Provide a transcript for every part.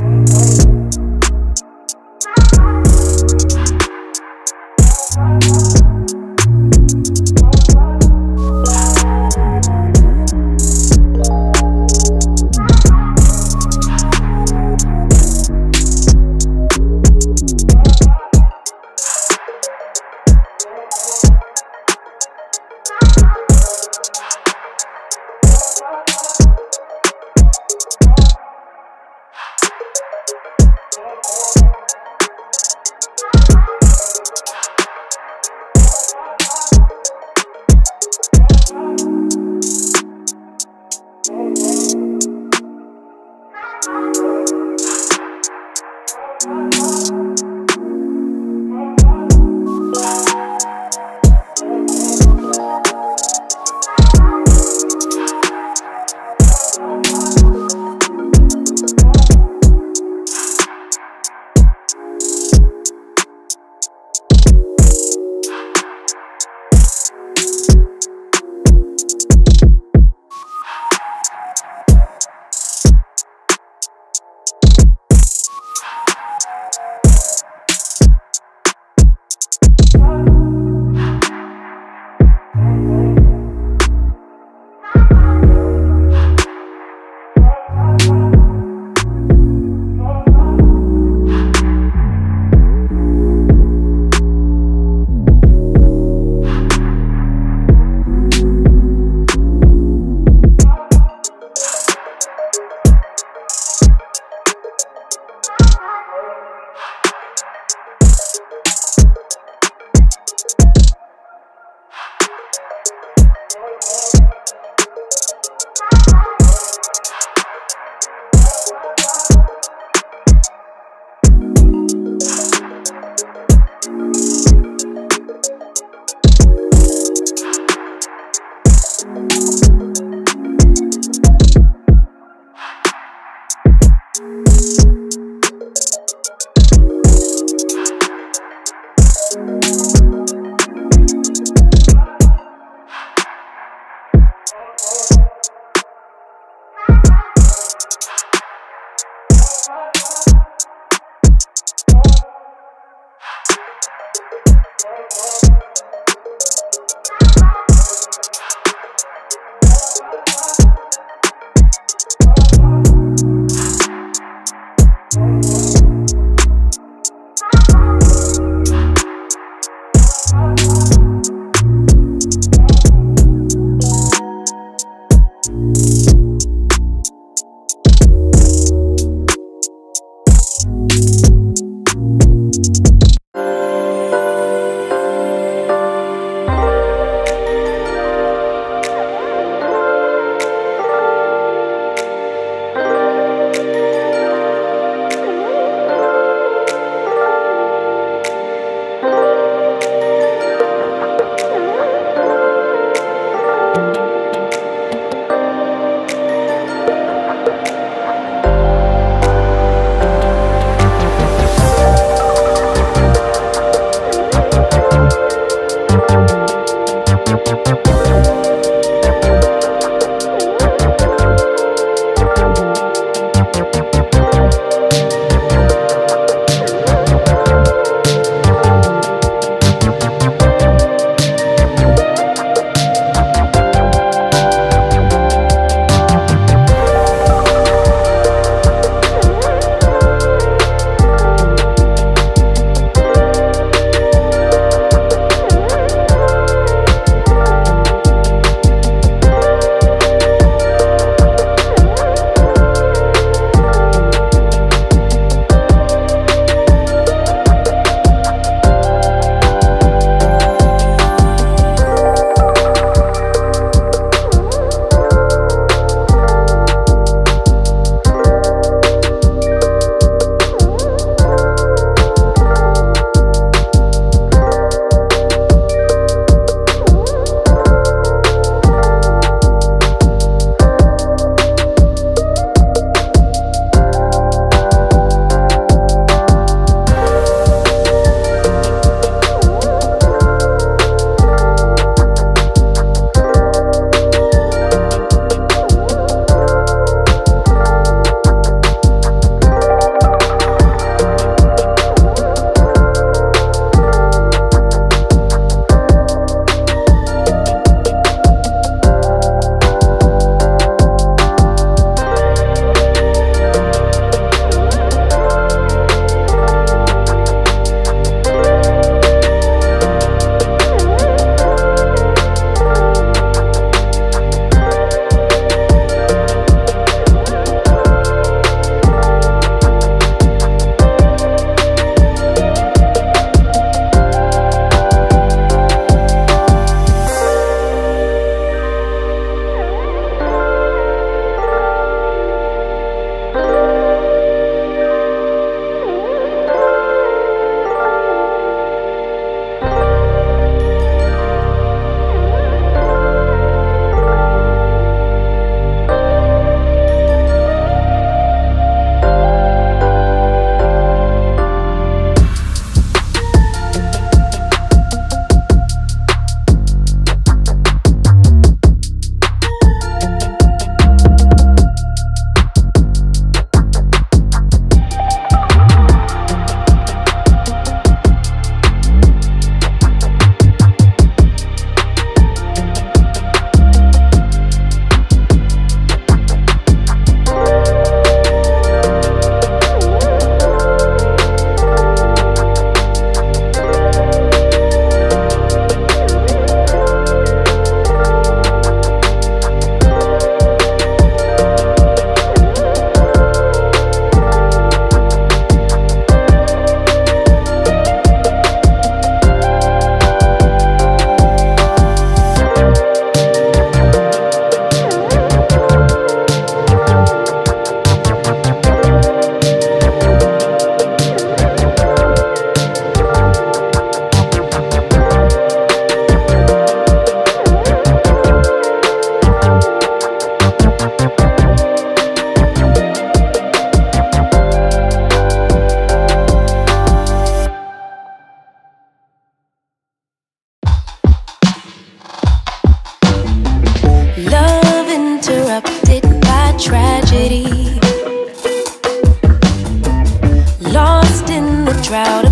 Música Lost in the drought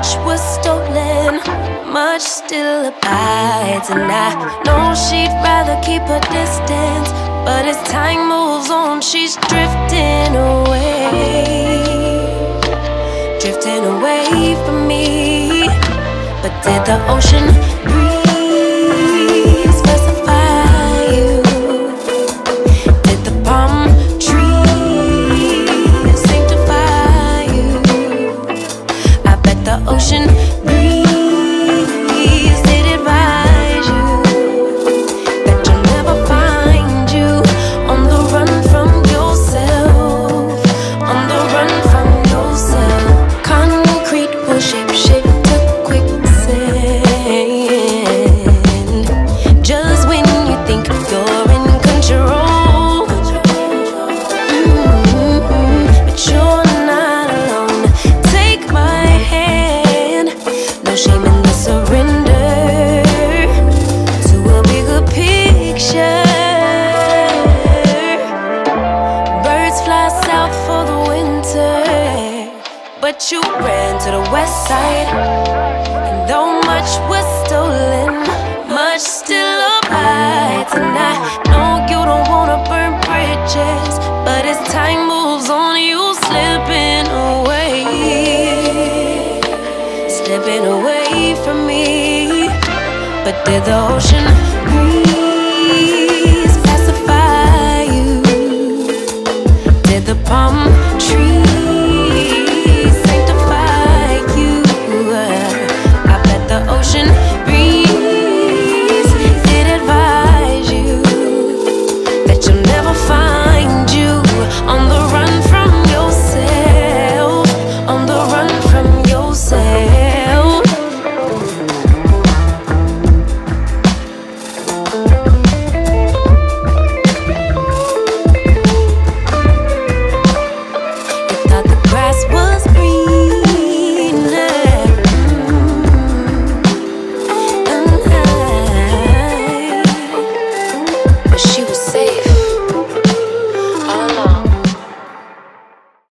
Much was stolen, much still abides And I know she'd rather keep her distance But as time moves on, she's drifting away Drifting away from me But did the ocean breathe? ocean. the ocean.